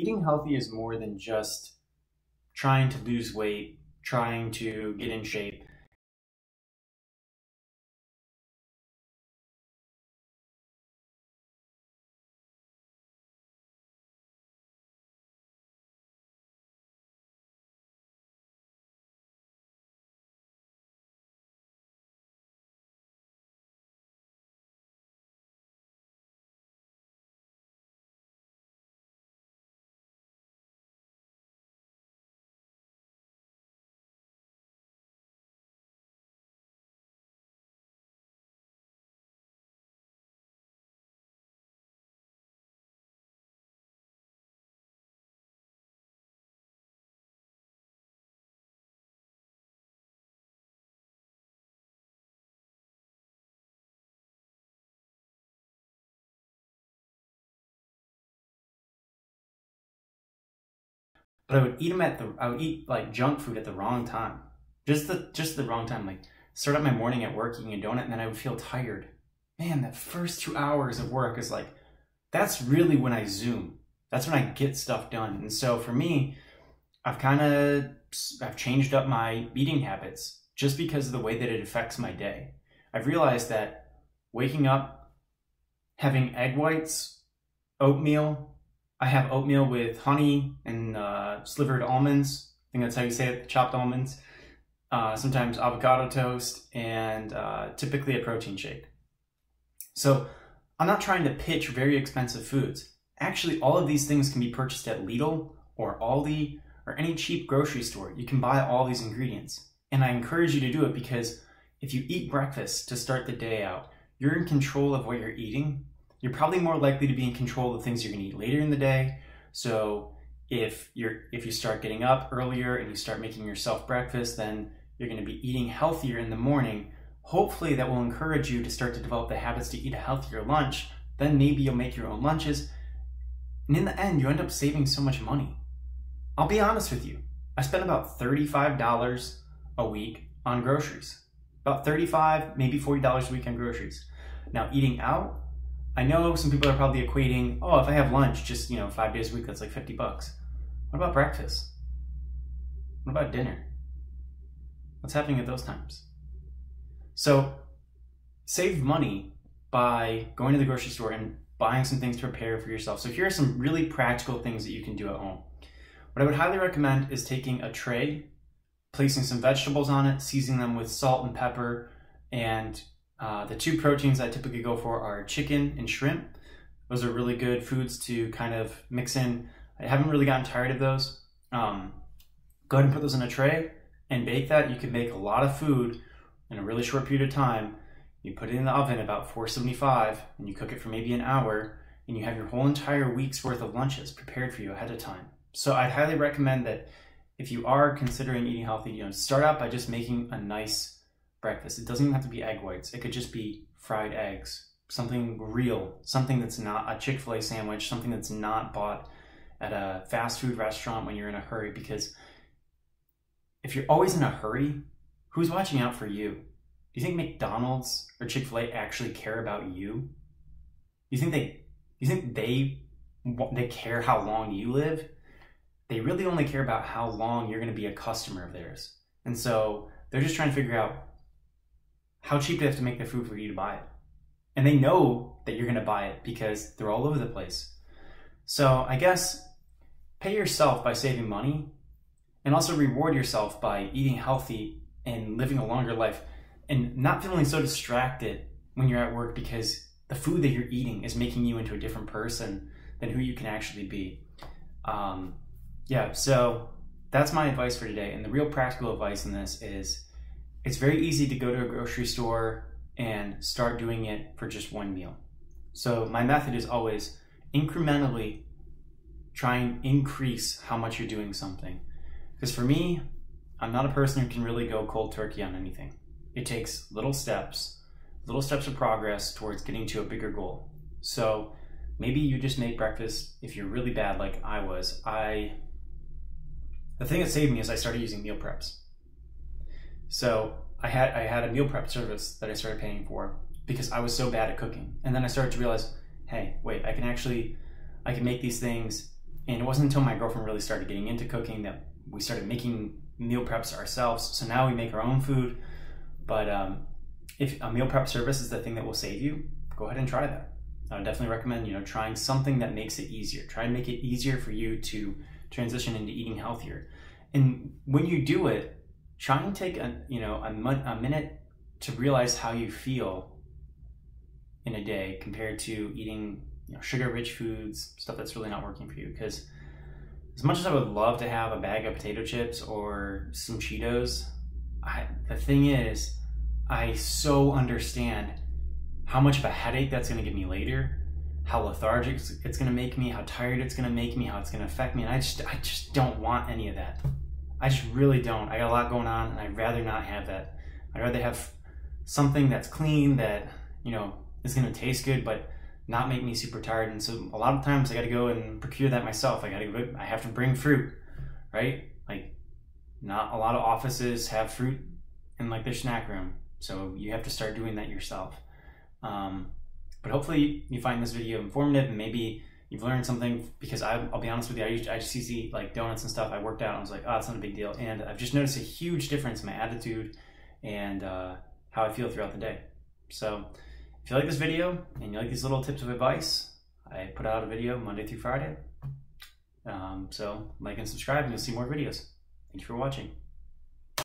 eating healthy is more than just trying to lose weight, trying to get in shape. But I would eat them at the I would eat like junk food at the wrong time, just the just the wrong time. Like start up my morning at work eating a donut, and then I would feel tired. Man, that first two hours of work is like that's really when I zoom. That's when I get stuff done. And so for me, I've kind of I've changed up my eating habits just because of the way that it affects my day. I've realized that waking up, having egg whites, oatmeal, I have oatmeal with honey and uh, slivered almonds. I think that's how you say it, chopped almonds. Uh, sometimes avocado toast, and uh, typically a protein shake. So I'm not trying to pitch very expensive foods. Actually, all of these things can be purchased at Lidl or Aldi or any cheap grocery store. You can buy all these ingredients. And I encourage you to do it because if you eat breakfast to start the day out, you're in control of what you're eating you're probably more likely to be in control of the things you're going to eat later in the day. So if you're if you start getting up earlier and you start making yourself breakfast, then you're going to be eating healthier in the morning. Hopefully that will encourage you to start to develop the habits to eat a healthier lunch. Then maybe you'll make your own lunches. And in the end, you end up saving so much money. I'll be honest with you. I spend about $35 a week on groceries. About 35, maybe $40 a week on groceries. Now, eating out, I know some people are probably equating, oh, if I have lunch just, you know, five days a week, that's like 50 bucks. What about breakfast? What about dinner? What's happening at those times? So save money by going to the grocery store and buying some things to prepare for yourself. So here are some really practical things that you can do at home. What I would highly recommend is taking a tray, placing some vegetables on it, seasoning them with salt and pepper, and uh, the two proteins I typically go for are chicken and shrimp. Those are really good foods to kind of mix in. I haven't really gotten tired of those. Um, go ahead and put those in a tray and bake that. You can make a lot of food in a really short period of time. You put it in the oven about 475 and you cook it for maybe an hour and you have your whole entire week's worth of lunches prepared for you ahead of time. So I'd highly recommend that if you are considering eating healthy, you know, start out by just making a nice breakfast. It doesn't even have to be egg whites. It could just be fried eggs, something real, something that's not a Chick fil A sandwich, something that's not bought at a fast food restaurant when you're in a hurry. Because if you're always in a hurry, who's watching out for you? Do you think McDonald's or Chick fil A actually care about you? You think they, you think they, they care how long you live? They really only care about how long you're going to be a customer of theirs. And so they're just trying to figure out how cheap do they have to make their food for you to buy it? And they know that you're going to buy it because they're all over the place. So I guess pay yourself by saving money and also reward yourself by eating healthy and living a longer life and not feeling so distracted when you're at work because the food that you're eating is making you into a different person than who you can actually be. Um, yeah, so that's my advice for today. And the real practical advice in this is it's very easy to go to a grocery store and start doing it for just one meal. So my method is always incrementally try and increase how much you're doing something. Because for me, I'm not a person who can really go cold turkey on anything. It takes little steps, little steps of progress towards getting to a bigger goal. So maybe you just make breakfast if you're really bad like I was. I the thing that saved me is I started using meal preps. So I had I had a meal prep service that I started paying for because I was so bad at cooking. And then I started to realize, hey, wait, I can actually I can make these things And it wasn't until my girlfriend really started getting into cooking that we started making meal preps ourselves. So now we make our own food. But um, if a meal prep service is the thing that will save you, go ahead and try that. I would definitely recommend you know trying something that makes it easier. Try and make it easier for you to transition into eating healthier. And when you do it, try and take a you know a, a minute to realize how you feel in a day compared to eating you know, sugar-rich foods, stuff that's really not working for you. Because as much as I would love to have a bag of potato chips or some Cheetos, I, the thing is, I so understand how much of a headache that's going to give me later, how lethargic it's going to make me, how tired it's going to make me, how it's going to affect me, and I just I just don't want any of that. I just really don't. I got a lot going on, and I'd rather not have that. I'd rather have something that's clean that you know is going to taste good, but not make me super tired. And so a lot of times I got to go and procure that myself. I got to go, I have to bring fruit, right? Like not a lot of offices have fruit in like their snack room. So you have to start doing that yourself. Um, but hopefully you find this video informative and maybe you've learned something because I, will be honest with you, I used, I just eat like donuts and stuff. I worked out and I was like, oh, it's not a big deal. And I've just noticed a huge difference in my attitude and uh, how I feel throughout the day. So if you like this video and you like these little tips of advice, I put out a video Monday through Friday. Um, so like and subscribe and you'll see more videos. Thank you for watching.